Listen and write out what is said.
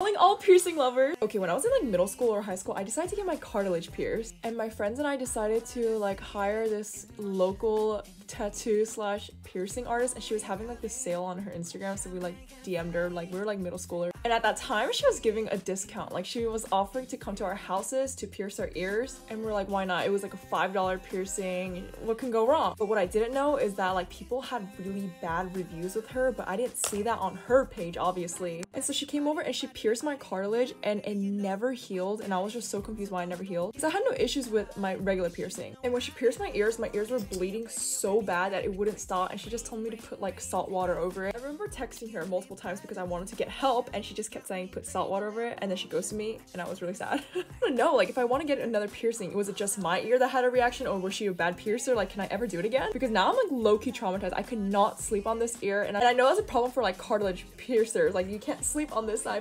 Calling all piercing lovers. Okay, when I was in like middle school or high school, I decided to get my cartilage pierced. And my friends and I decided to like hire this local tattoo slash piercing artist and she was having like this sale on her Instagram. So we like DM'd her, like we were like middle schoolers. And at that time she was giving a discount. Like she was offering to come to our houses to pierce our ears. And we're like, why not? It was like a $5 piercing. What can go wrong? But what I didn't know is that like people had really bad reviews with her, but I didn't see that on her page, obviously. And so she came over and she pierced my cartilage and it never healed. And I was just so confused why it never healed. Because I had no issues with my regular piercing. And when she pierced my ears, my ears were bleeding so bad that it wouldn't stop and she just told me to put like salt water over it. I remember texting her multiple times because I wanted to get help and she just kept saying put salt water over it and then she ghosted me and I was really sad. I don't know like if I want to get another piercing was it just my ear that had a reaction or was she a bad piercer like can I ever do it again? Because now I'm like low-key traumatized. I could not sleep on this ear and I, and I know that's a problem for like cartilage piercers like you can't sleep on this side